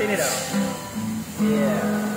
clean it up. Yeah.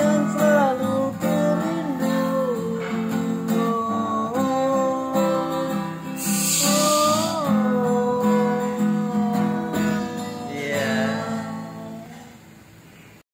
young flower.